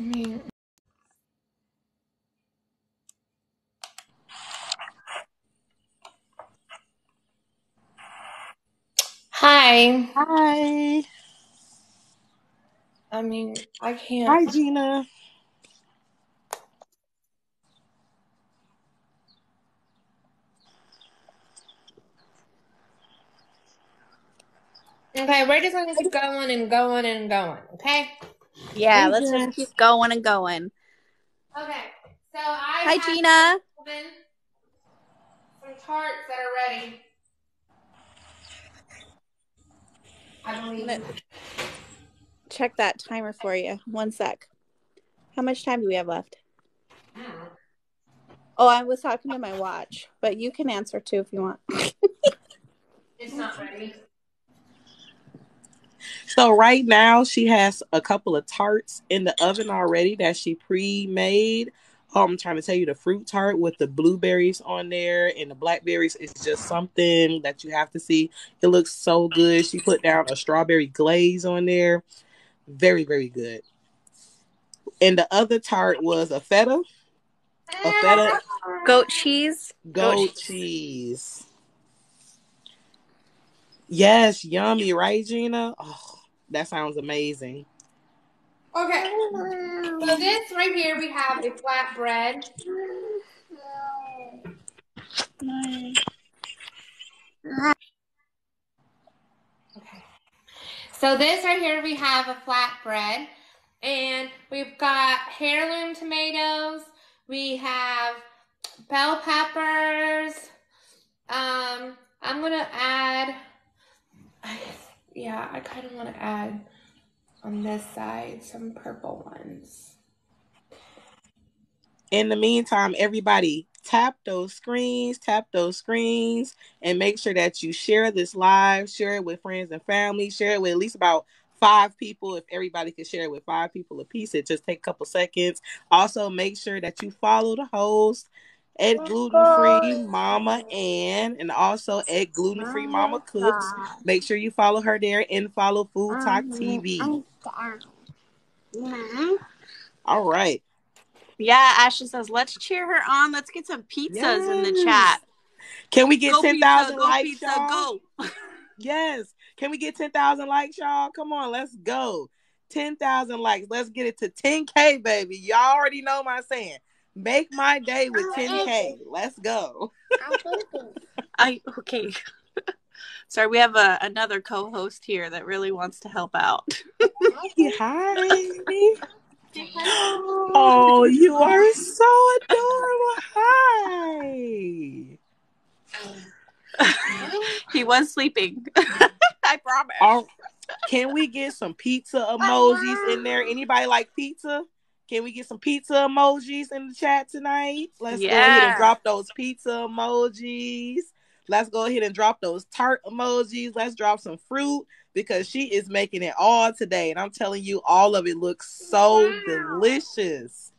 mean, Hi. Hi. I mean, I can't. Hi, Gina. Okay, we're just gonna keep going and going and going. Okay. Yeah, Hey, let's just keep going and going. Okay. So I Hi, have Gina. some tarts that are ready. I believe. Check that timer for you. One sec. How much time do we have left? Mm. Oh, I was talking to my watch, but you can answer too if you want. It's not ready. So right now she has a couple of tarts in the oven already that she pre-made. Oh, I'm trying to tell you the fruit tart with the blueberries on there and the blackberries is just something that you have to see. It looks so good. She put down a strawberry glaze on there. Very, very good. And the other tart was a feta, a feta Goat cheese. goat cheese. Yes, yummy, right, Gina? Oh, that sounds amazing. Okay. So this right here we have a flatbread. Okay. So this right here we have a flatbread, and we've got heirloom tomatoes. We have bell peppers. Um, I'm gonna add. Yeah, I kind of want to add on this side some purple ones. In the meantime, everybody tap those screens, tap those screens, and make sure that you share this live, share it with friends and family, share it with at least about five people. If everybody could share it with five people a piece, it just take a couple seconds. Also, make sure that you follow the host at gluten free mama Ann and also at gluten free mama cooks. Make sure you follow her there and follow FoodTok TV. All right. Yeah, Ashley says, let's cheer her on. Let's get some pizzas in the chat. Can we get Go ten pizza, likes, pizza, y'all? go. Yes. Can we get 10,000 likes, y'all? Come on, let's go. 10,000 likes. Let's get it to 10K, baby. Y'all already know my saying. Make my day with 10K. Let's go. I okay. Sorry, we have a, another co-host here that really wants to help out. Hi. Oh, you are so adorable. Hi. he was sleeping. I promise. Oh, can we get some pizza emojis in there? Anybody like pizza? Can we get some pizza emojis in the chat tonight? Let's go ahead and drop those pizza emojis. Let's go ahead and drop those tart emojis. Let's drop some fruit because she is making it all today. And I'm telling you, all of it looks so delicious.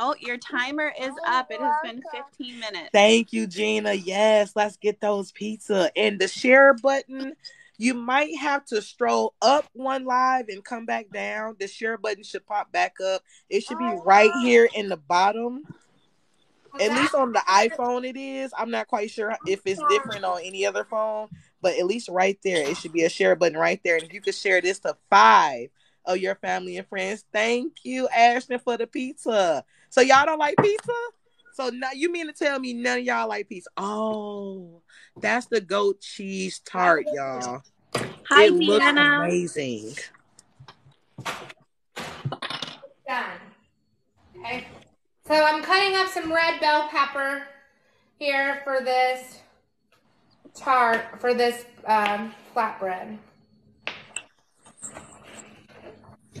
Oh, your timer is up. It has been 15 minutes. Thank you, Gina. Yes, let's get those pizza. And the share button, you might have to stroll up one live and come back down. The share button should pop back up. It should be right here in the bottom. At least on the iPhone, it is. I'm not quite sure if it's different on any other phone, but at least right there, it should be a share button right there. And if you could share this to five of your family and friends, thank you, Ashton, for the pizza. So y'all don't like pizza? So now you mean to tell me none of y'all like pizza? Oh, that's the goat cheese tart, y'all. Hi, it looks Deanna. amazing. Done. Okay. So I'm cutting up some red bell pepper here for this tart, for this um, flatbread.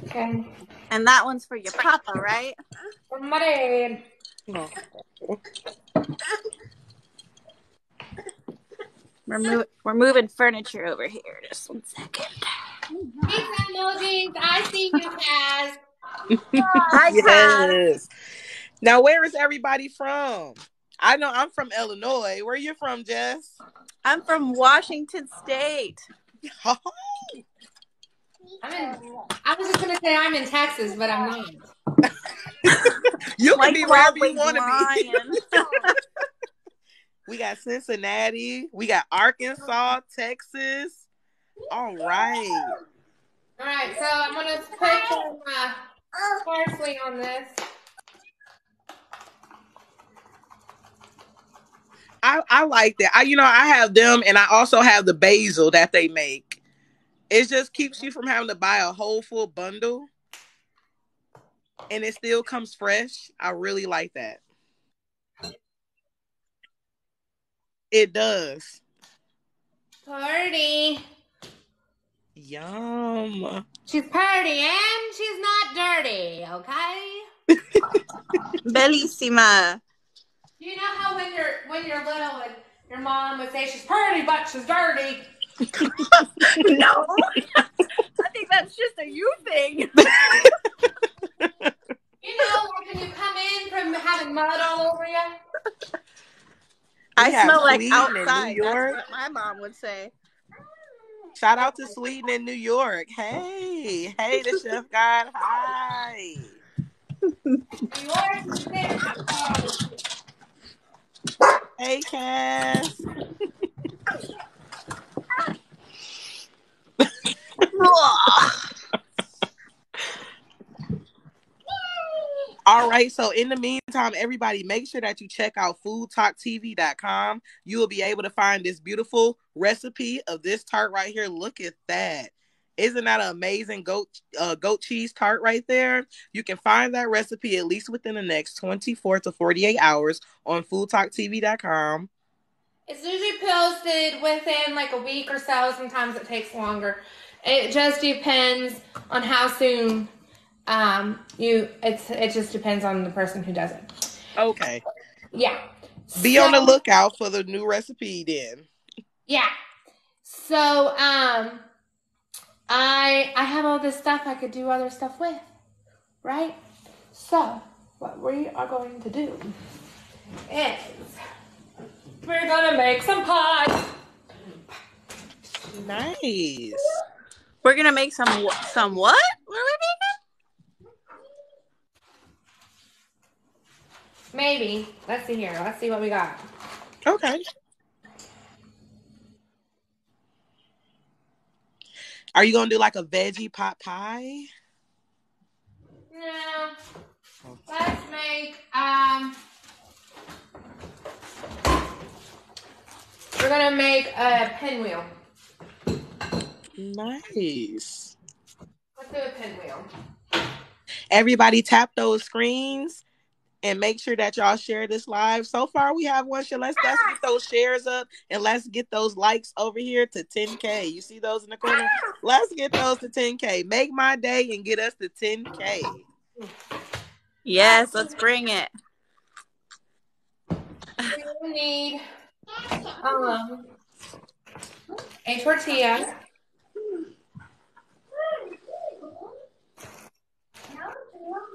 Okay. And that one's for your papa, right? For my dad. We're, mo- we're moving furniture over here. Just one second. Pizza emojis. I see you, Kaz. Hi, Kat. Yes. Now, where is everybody from? I know I'm from Illinois. Where are you from, Jess? I'm from Washington State. I'm in. I was just gonna say I'm in Texas, but I'm not. You can Like be wherever you want to be. We got Cincinnati. We got Arkansas, Texas. All right. All right, so I'm gonna put some uh, parsley on this. I, I like that. I you know I have them and I also have the basil that they make. It just keeps you from having to buy a whole full bundle. And it still comes fresh. I really like that. It does. Party. Yum. She's party and she's not dirty. Okay. Bellissima. You know how when you're when you're little and your mom would say she's pretty but she's dirty. no. I think that's just a you thing. You know, like when you come in from having mud all over you. I have smell like Sweden and New outside. York. That's what my mom would say. Shout out to Sweden and New York. Hey, hey, the chef god. Hi. New York. Hey, Cass. All right. So in the meantime, everybody make sure that you check out foodtoktv.com. You will be able to find this beautiful recipe of this tart right here. Look at that. Isn't that an amazing goat uh, goat cheese tart right there? You can find that recipe at least within the next 24 to 48 hours on foodtoktv.com. It's usually posted within like a week or so. Sometimes it takes longer. It just depends on how soon um, you. It's it just depends on the person who does it. Okay. Yeah. Be on the lookout for the new recipe then. Yeah. So um, I I have all this stuff I could do other stuff with, right? So what we are going to do is we're gonna make some pies. Nice. We're gonna make some some what? What are we Maybe. Let's see here. Let's see what we got. Okay. Are you gonna do like a veggie pot pie? No. Let's make um we're gonna make a pinwheel. Nice. Let's do a pinwheel. Everybody tap those screens and make sure that y'all share this live. So far we have one share. Let's let's get those shares up and let's get those likes over here to 10k. You see those in the corner? Let's get those to 10k. Make my day and get us to 10k. Yes, let's bring it. We need um a tortilla.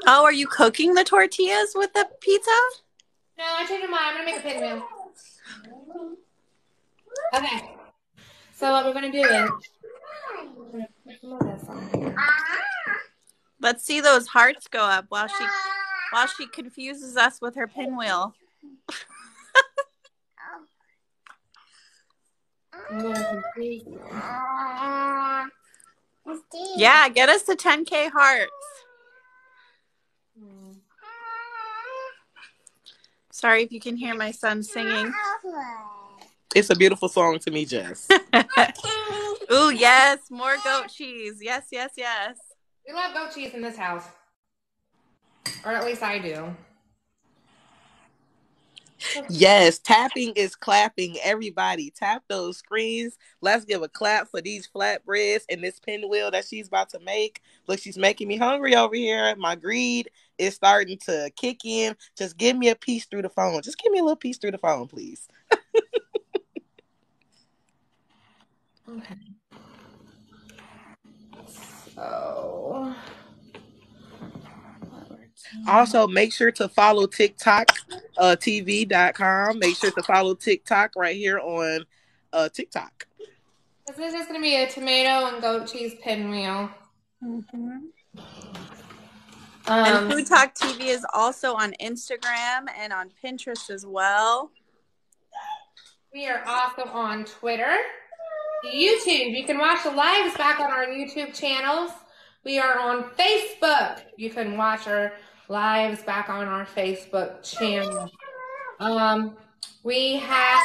Oh, are you cooking the tortillas with the pizza? No, I changed my mind. I'm gonna make a pinwheel. Okay. So what we're gonna do is we're gonna put some of this on here. Let's see those hearts go up while she while she confuses us with her pinwheel. I'm gonna complete- Yeah, get us to 10k hearts. Sorry if you can hear my son singing. It's a beautiful song to me, Jess. Ooh, yes, more goat cheese. Yes, yes, yes. We love goat cheese in this house. Or at least I do. Yes, tapping is clapping. Everybody, tap those screens. Let's give a clap for these flatbreads and this pinwheel that she's about to make. Look, she's making me hungry over here. My greed is starting to kick in. Just give me a piece through the phone. Just give me a little piece through the phone, please. Okay. So. Also, make sure to follow TikTok uh, TV.com. Make sure to follow TikTok right here on uh, TikTok. This is just gonna be a tomato and goat cheese pinwheel. and Um, Food Talk TV is also on Instagram and on Pinterest as well. we are also on Twitter, YouTube. You can watch the lives back on our YouTube channels. We are on Facebook. You can watch our lives back on our Facebook channel. Um, we have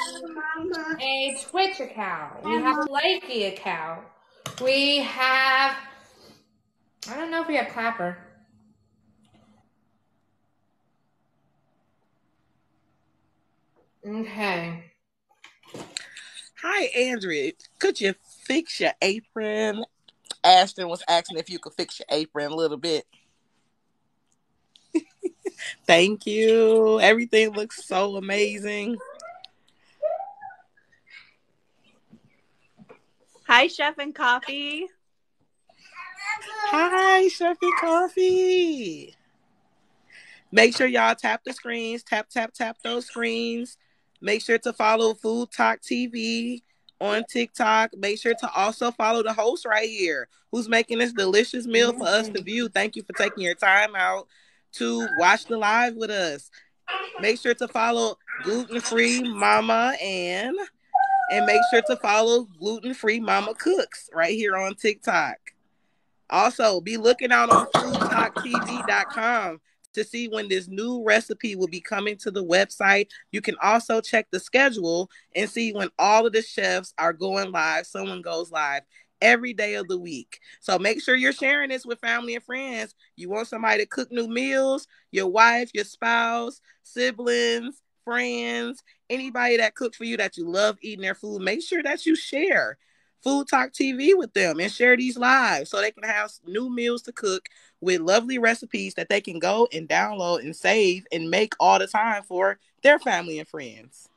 a Twitch account. We have a Likee account. We have. I don't know if we have Clapper. Okay. Hi, Andrea. Could you fix your apron? Ashton was asking if you could fix your apron a little bit. Thank you. Everything looks so amazing. Hi, Chef and Coffee. Hi, Chef and Coffee. Make sure y'all tap the screens, tap, tap, tap those screens. Make sure to follow FoodTok TV on TikTok. Make sure to also follow the host right here who's making this delicious meal for us to view. Thank you for taking your time out to watch the live with us. Make sure to follow Gluten Free Mama and and make sure to follow Gluten Free Mama Cooks right here on TikTok. Also, be looking out on foodtoktv.com to see when this new recipe will be coming to the website. You can also check the schedule and see when all of the chefs are going live. Someone goes live every day of the week. So make sure you're sharing this with family and friends. You want somebody to cook new meals, your wife, your spouse, siblings, friends, anybody that cooks for you that you love eating their food, make sure that you share FoodTok TV with them and share these live so they can have new meals to cook with lovely recipes that they can go and download and save and make all the time for their family and friends.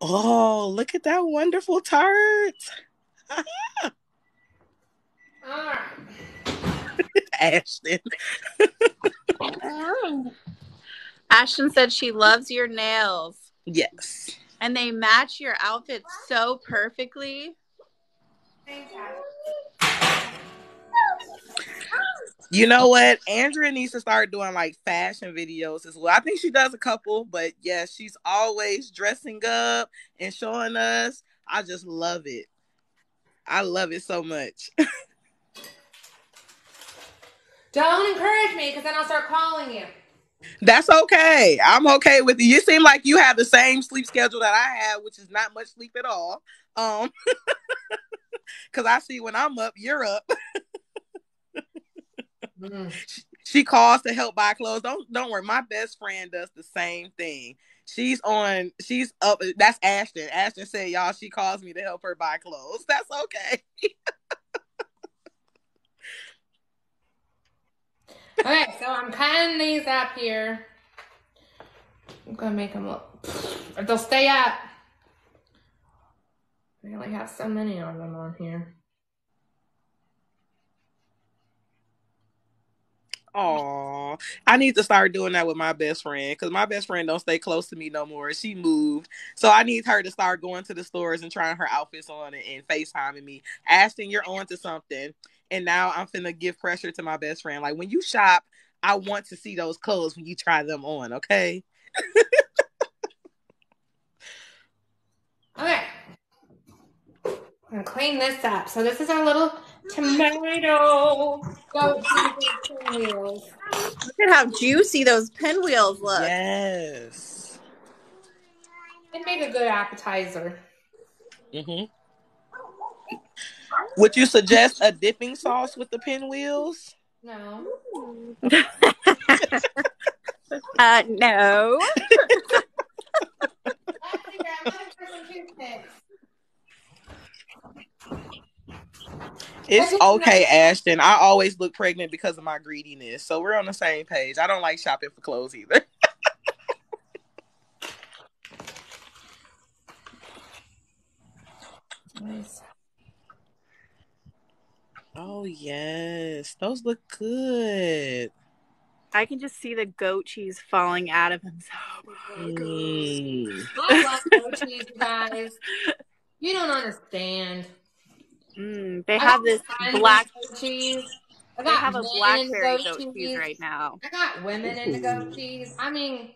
Oh, look at that wonderful tart. All right. Ashton. Ashton said she loves your nails Yes. and they match your outfit so perfectly. You know what? Andrea needs to start doing like fashion videos as well. I think she does a couple, but yeah, she's always dressing up and showing us. I just love it. I love it so much. Don't encourage me because then I'll start calling you. That's okay. I'm okay with it. You seem like you have the same sleep schedule that I have, which is not much sleep at all. Um, because I see when I'm up, you're up. Mm. She calls to help buy clothes. Don't don't worry. My best friend does the same thing. She's on. She's up. That's Ashton. Ashton said, "Y'all." She calls me to help her buy clothes. That's okay. Okay, so I'm cutting these up here. I'm gonna make them look. Or they'll stay up. I only have so many of them on here. Aw, I need to start doing that with my best friend because my best friend don't stay close to me no more. She moved, so I need her to start going to the stores and trying her outfits on and, and FaceTiming me. Ashton, you're on to something, and now I'm finna give pressure to my best friend. Like when you shop, I want to see those clothes when you try them on. Okay. Okay. I'm clean this up. So this is our little tomato goat cheese wheels. Look at how juicy those pinwheels look. Yes. It made a good appetizer. hmm Would you suggest a dipping sauce with the pinwheels? No. Uh, no. It's okay, Ashton. I always look pregnant because of my greediness. So we're on the same page. I don't like shopping for clothes either. Nice. Oh yes, those look good. I can just see the goat cheese falling out of him. Mm. I love goat cheese, guys. You don't understand. Mm, they I have this black. goat cheese. I They got have a in blackberry goat goat cheese right now. I got women into goat cheese. I mean,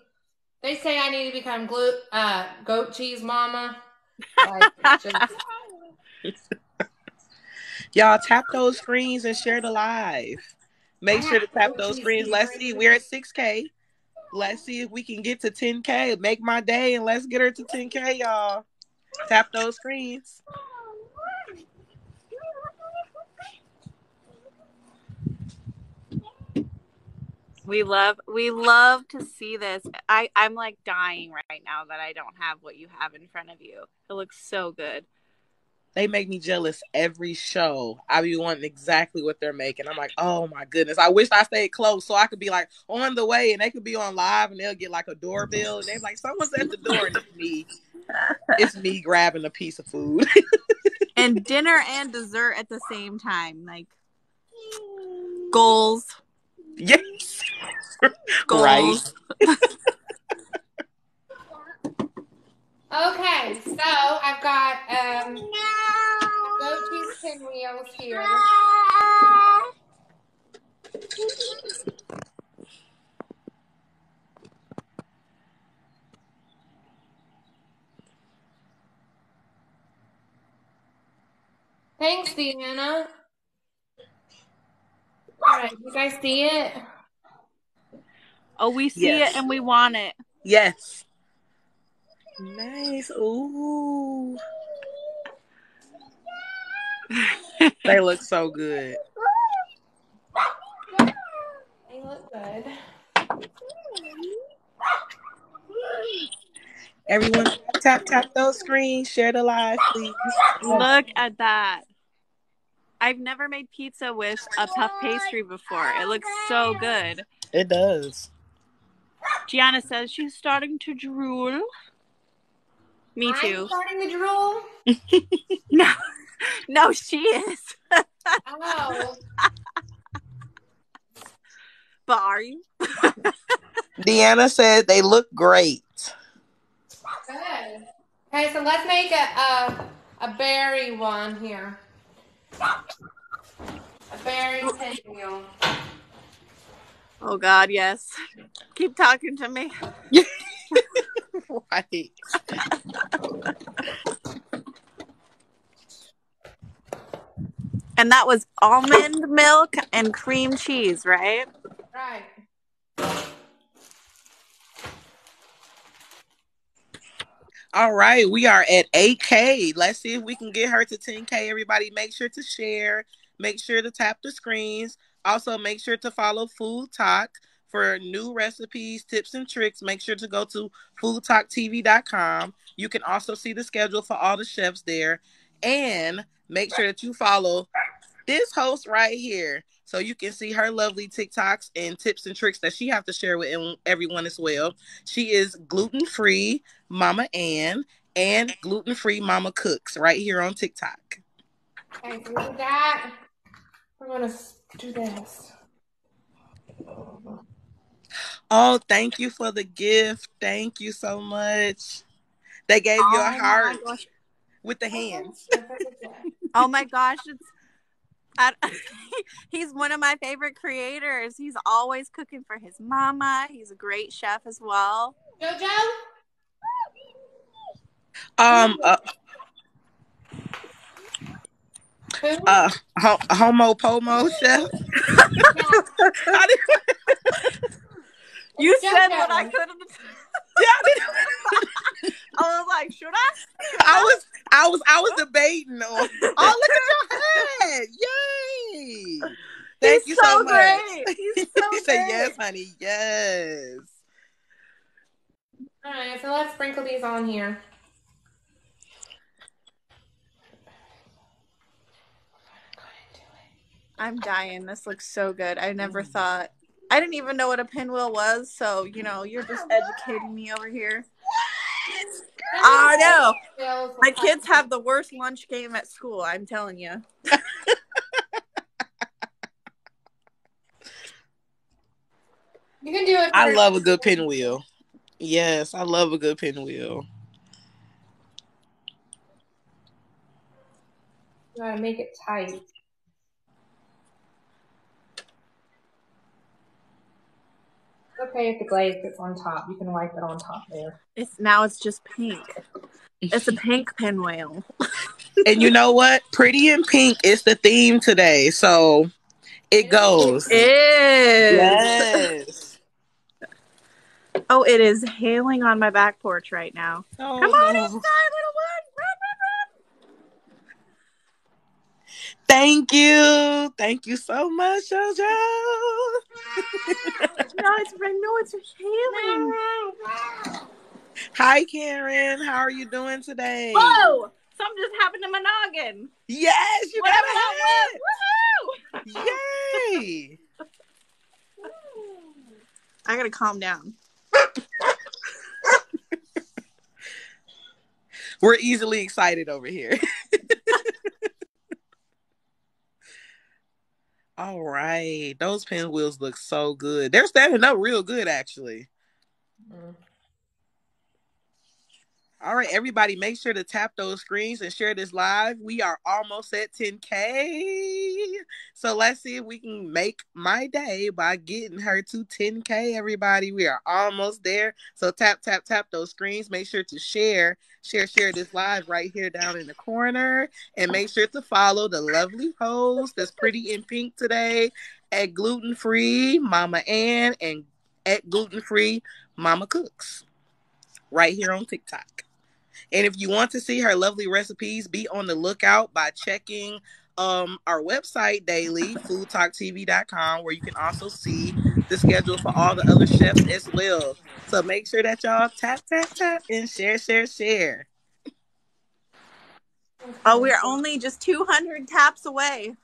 they say I need to become glue, uh, goat cheese mama. Like, just, Y'all tap those screens and share the live. Make I sure to tap those screens. Let's see. here. We're at 6K. Let's see if we can get to 10K. Make my day and let's get her to 10K, y'all. Tap those screens. We love we love to see this. I I'm like dying right now that I don't have what you have in front of you. It looks so good. They make me jealous every show. I be wanting exactly what they're making. I'm like, oh my goodness. I wish I stayed close so I could be like on the way and they could be on live and they'll get like a doorbell and they're like, someone's at the door and it's me. It's me grabbing a piece of food. And dinner and dessert at the same time. Like goals. Yes. Goals. Right. okay, so I've got um, goat cheese pinwheels here. Thanks, Deanna. All right, you guys see it? Oh, we see Yes. it and we want it. Yes. Nice. Ooh. they look so good. They look good. Everyone tap tap those screens, share the live, please. Look at that. I've never made pizza with oh a puff pastry before. It oh looks so good. It does. Gianna says she's starting to drool. Me I'm too. starting to drool. No, no, she is. Oh, But are you? Deanna said they look great. good. Okay, so let's make a a, a berry one here. A berry pinwheel. Oh God, yes. Keep talking to me. Right. And that was almond milk and cream cheese, right? Right. All right, we are at 8K. Let's see if we can get her to 10K. Everybody, make sure to share. Make sure to tap the screens. Also, make sure to follow FoodTok for new recipes, tips, and tricks. Make sure to go to foodtoktv.com. You can also see the schedule for all the chefs there. And make sure that you follow this host right here so you can see her lovely TikToks and tips and tricks that she have to share with everyone as well. She is gluten free Mama Ann and gluten free Mama Cooks right here on TikTok. Okay, so with that, we're gonna do this. Oh, thank you for the gift. Thank you so much. They gave you a Oh heart with the oh, hands. Oh my gosh, it's I, he's one of my favorite creators. He's always cooking for his mama. He's a great chef as well. Jojo? Um, uh, uh, ho- homo pomo chef. I You Jojo. said what I couldn't. yeah, I, didn't, I was like, should I? I was, I was, I was debating on. Oh, look at your head! Yay! Thank He's you so, so much. great. He's so he said, great. "Yes, honey, yes." All right, so let's sprinkle these on here. I'm dying. This looks so good. I never mm-hmm. thought. I didn't even know what a pinwheel was. So you know, you're just educating me over here. I know. Feels My kids have the worst lunch game at school. I'm telling you. You can do it. I love a good pinwheel. Yes, I love a good pinwheel. You Gotta make it tight. Okay, if the glaze gets on top, you can wipe it on top there. It's now it's just pink. It's a pink pinwheel. and you know what? Pretty in pink is the theme today. So it goes. It is. Yes. Oh, it is hailing on my back porch right now. Oh, Come on no. inside, little one. Run, run, run. Thank you. Thank you so much, JoJo. No, it's no, it's hailing. Hi, Karen. How are you doing today? Whoa! Something just happened to my noggin. Yes, you Whatever got it. Woohoo! Yay. I gotta calm down. We're easily excited over here. All right. Those pinwheels look so good. They're standing up real good, actually. Mm. All right, everybody, make sure to tap those screens and share this live. We are almost at 10K. So let's see if we can make my day by getting her to 10K, everybody. We are almost there. So tap, tap, tap those screens. Make sure to share, share, share this live right here down in the corner. And make sure to follow the lovely host that's pretty in pink today at Gluten Free Mama Ann and at Gluten Free Mama Cooks right here on TikTok. And if you want to see her lovely recipes, be on the lookout by checking um, our website daily, foodtoktv.com, where you can also see the schedule for all the other chefs as well. So make sure that y'all tap, tap, tap, and share, share, share. Oh, we're only just 200 taps away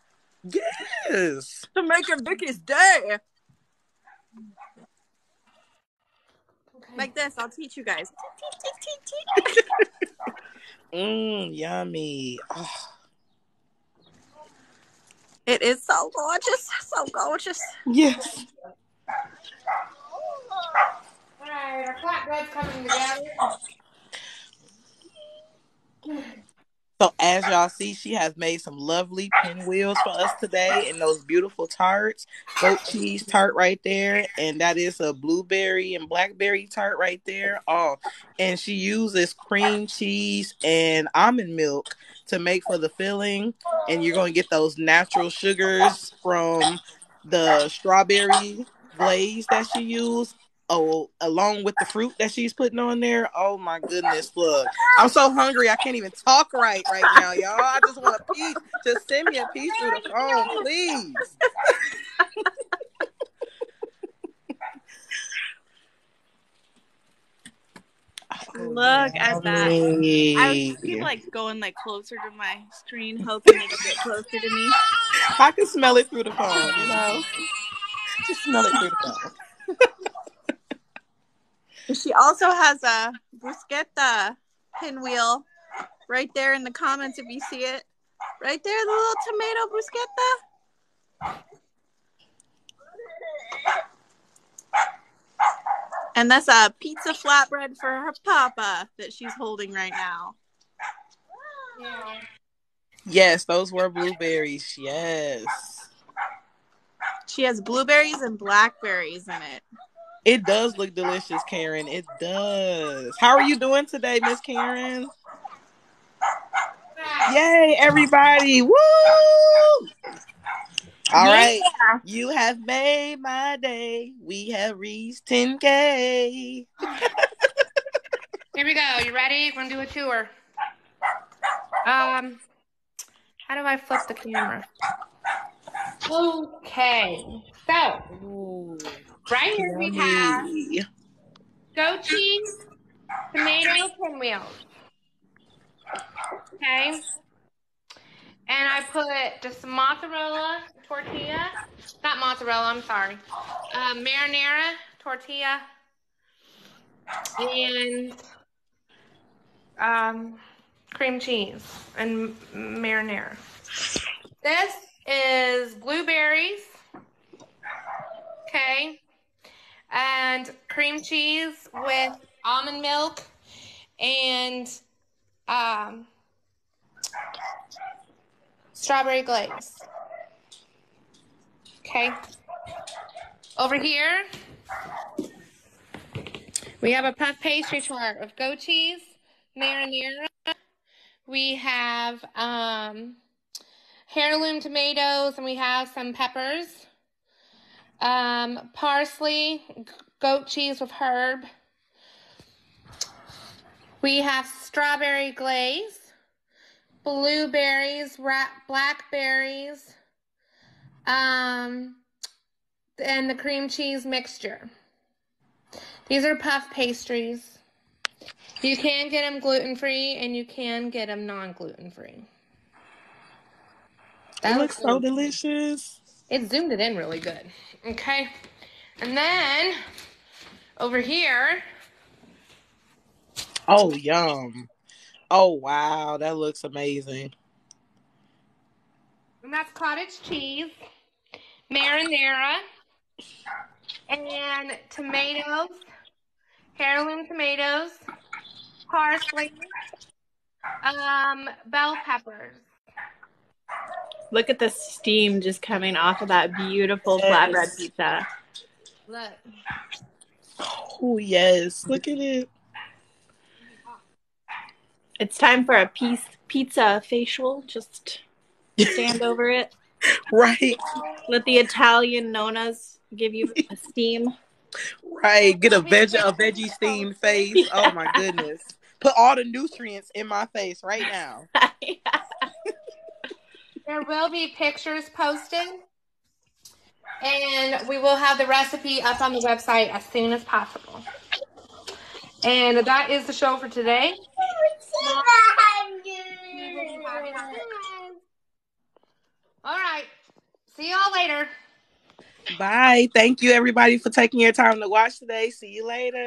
Yes. to make it Vicky's day. Like this, I'll teach you guys. Mmm, yummy. Oh, It is so gorgeous, so gorgeous. yes. All right, our flatbread's coming together. So as y'all see, she has made some lovely pinwheels for us today and those beautiful tarts. Goat cheese tart right there. And that is a blueberry and blackberry tart right there. Oh, and she uses cream cheese and almond milk to make for the filling. And you're going to get those natural sugars from the strawberry glaze that she used. Oh, along with the fruit that she's putting on there. Oh my goodness, look. I'm so hungry I can't even talk right right now, y'all. I just want a piece. Just send me a piece through the phone, please. Oh, look at that. I was keep like going like closer to my screen, hoping it would get closer to me. I can smell it through the phone, you know. Just smell it through the phone. She also has a bruschetta pinwheel right there in the comments if you see it. Right there, the little tomato bruschetta. And that's a pizza flatbread for her papa that she's holding right now. Yeah. Yes, those were blueberries. Yes. She has blueberries and blackberries in it. It does look delicious, Karen. It does. How are you doing today, Miss Karen? Yay, everybody. Woo! All right. You have made my day. We have reached 10K. Here we go. You ready? We're gonna do a tour. Um, how do I flip the camera? Okay. So Ooh, right here we have goat cheese, tomato pinwheels. Okay. And I put just mozzarella tortilla, not mozzarella, I'm sorry, uh, marinara tortilla, and um, cream cheese and marinara. This is blueberries, okay, and cream cheese with almond milk and um, strawberry glaze. Okay. Over here, we have a puff pastry chart of goat cheese, marinara. We have um, heirloom tomatoes, and we have some peppers. Um, parsley, goat cheese with herb. We have strawberry glaze, blueberries, blackberries, um, and the cream cheese mixture. These are puff pastries. You can get them gluten free and you can get them non gluten free. It looks so delicious. It zoomed it in really good. Okay. And then over here, Oh, yum. Oh, wow. That looks amazing. and that's cottage cheese, marinara, and tomatoes, heirloom tomatoes, parsley, um, bell peppers. Look at the steam just coming off of that beautiful Yes. flatbread pizza. Look. Oh, yes. Look at it. It's time for a piece pizza facial. Just stand over it. Right. Let the Italian nonas give you a steam. Right. Get a veg a veggie steamed face. Oh my goodness. Put all the nutrients in my face right now. There will be pictures posted. And we will have the recipe up on the website as soon as possible. And that is the show for today. All right. See y'all later. Bye. Thank you everybody for taking your time to watch today. See you later.